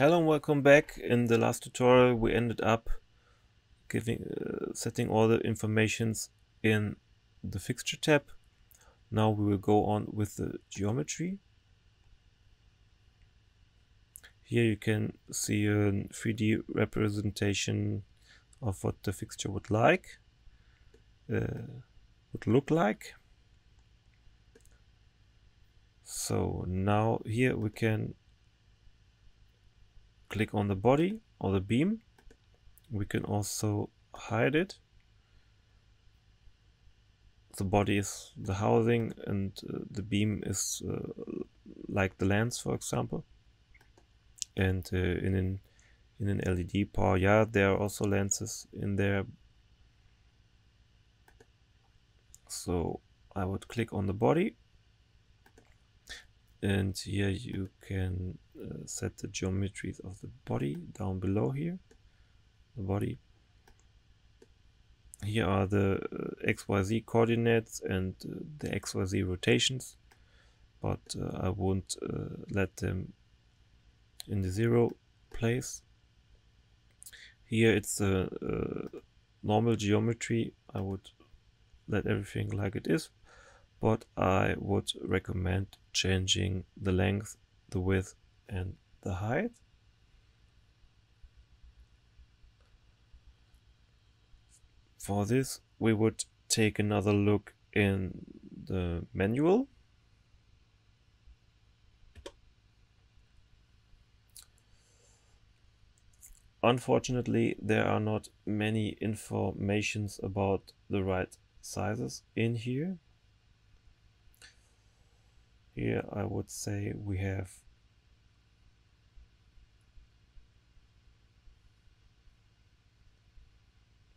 Hello and welcome back. In the last tutorial we ended up giving uh, setting all the informations in the fixture tab. Now we will go on with the geometry. Here you can see a 3D representation of what the fixture would like, uh, would look like. So now here we can click on the body or the beam. We can also hide it. The body is the housing and uh, the beam is uh, like the lens, for example. And uh, in an in an LED Par, yeah, there are also lenses in there. So I would click on the body and here you can uh, set the geometries of the body down below here. The body. Here are the uh, xyz coordinates and uh, the xyz rotations but uh, I won't uh, let them in the zero place. Here it's a, a normal geometry. I would let everything like it is but I would recommend changing the length, the width and the height. For this we would take another look in the manual. Unfortunately there are not many informations about the right sizes in here here I would say we have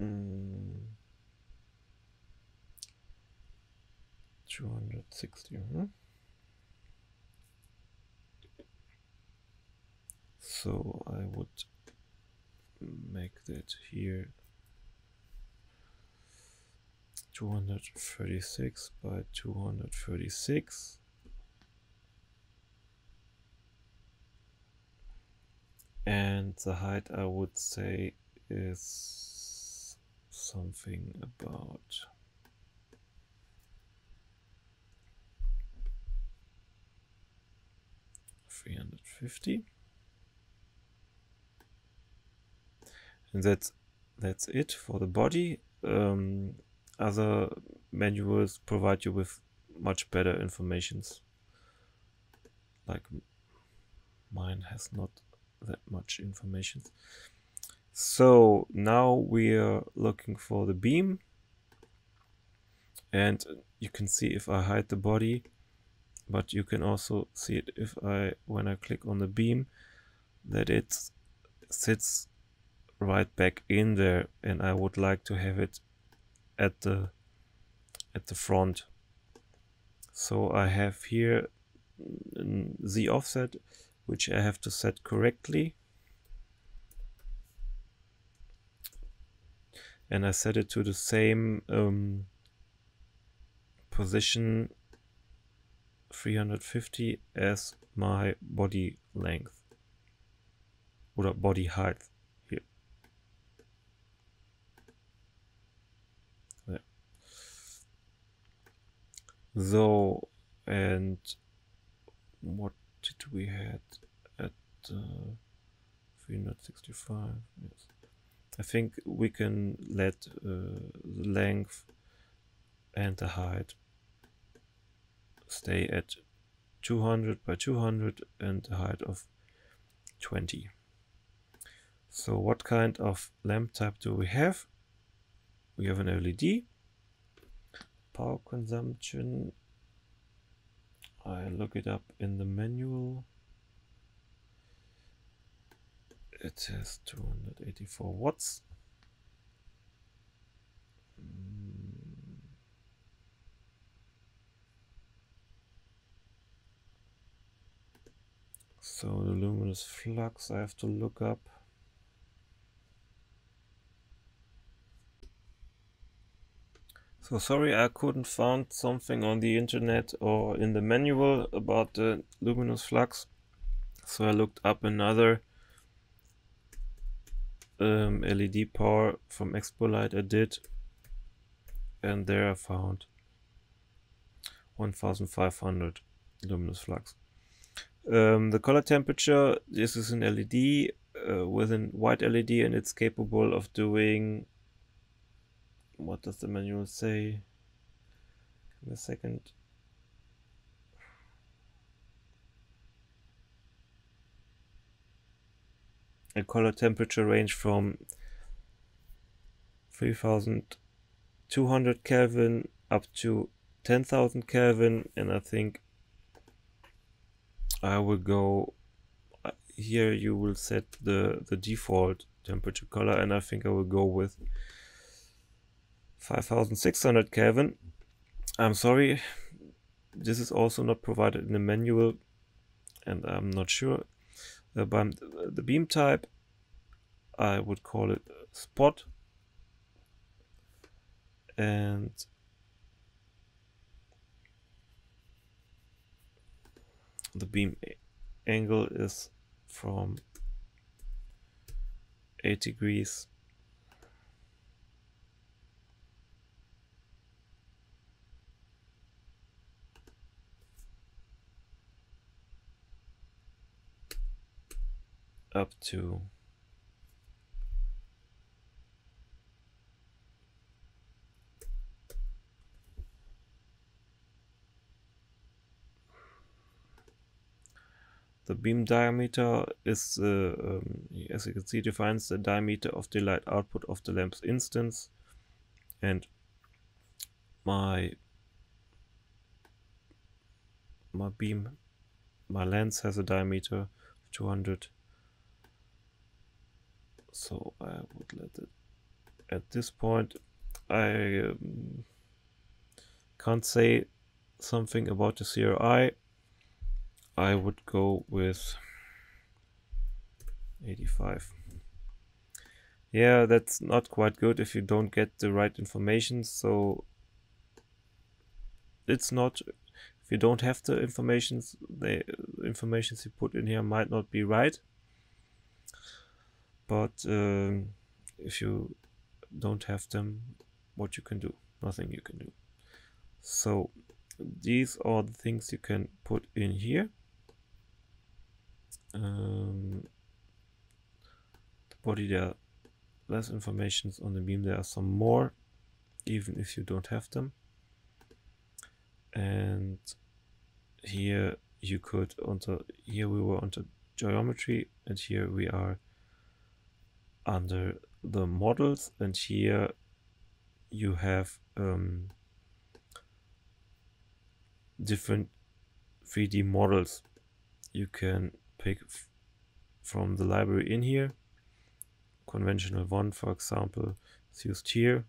mm, 260 huh? so I would make that here 236 by 236 and the height I would say is something about three hundred fifty. And that's that's it for the body. Um, other manuals provide you with much better informations. Like mine has not that much information. So now we are looking for the beam. And you can see if I hide the body but you can also see it if I when I click on the beam that it sits right back in there. And I would like to have it at the at the front. So I have here mm, the offset which I have to set correctly. And I set it to the same um, position 350 as my body length or body height here. Yeah. So and what did we had at uh, 365 yes. I think we can let uh, the length and the height stay at 200 by 200 and the height of 20 so what kind of lamp type do we have? We have an LED power consumption I look it up in the manual. It says 284 watts. Mm. So the luminous flux I have to look up. So sorry I couldn't find something on the internet or in the manual about the luminous flux. So I looked up another um, LED Par from Expolite I did and there I found 1500 luminous flux. Um, the color temperature, this is an LED uh, with a white LED and it's capable of doing, what does the manual say? Me a second. A color temperature range from 3200 Kelvin up to 10,000 Kelvin and I think I will go uh, here you will set the the default temperature color and I think I will go with 5600 Kelvin I'm sorry this is also not provided in the manual and I'm not sure. Uh, but the beam type I would call it spot. And the beam angle is from 8 degrees up to The beam diameter is, uh, um, as you can see, defines the diameter of the light output of the lamp's instance. And my my beam, my lens has a diameter of 200. So I would let it at this point. I um, can't say something about the CRI I would go with 85. Yeah, that's not quite good if you don't get the right information. So it's not if you don't have the informations, the informations you put in here might not be right. But um, if you don't have them, what you can do? Nothing you can do. So these are the things you can put in here um, the body there are less informations on the beam there are some more even if you don't have them and here you could onto here we were onto geometry and here we are under the models and here you have um, different 3D models you can pick from the library in here. Conventional one, for example, is used here.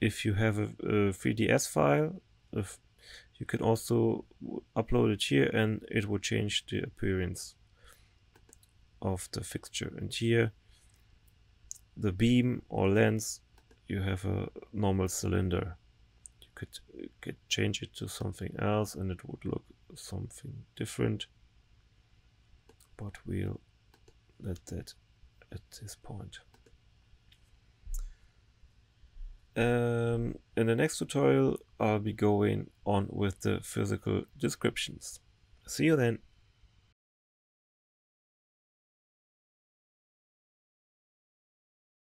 If you have a, a 3ds file, you can also upload it here and it will change the appearance of the fixture. And here, the beam or lens, you have a normal cylinder. You could, could change it to something else and it would look something different but we'll let that at this point. Um, in the next tutorial I'll be going on with the physical descriptions. See you then!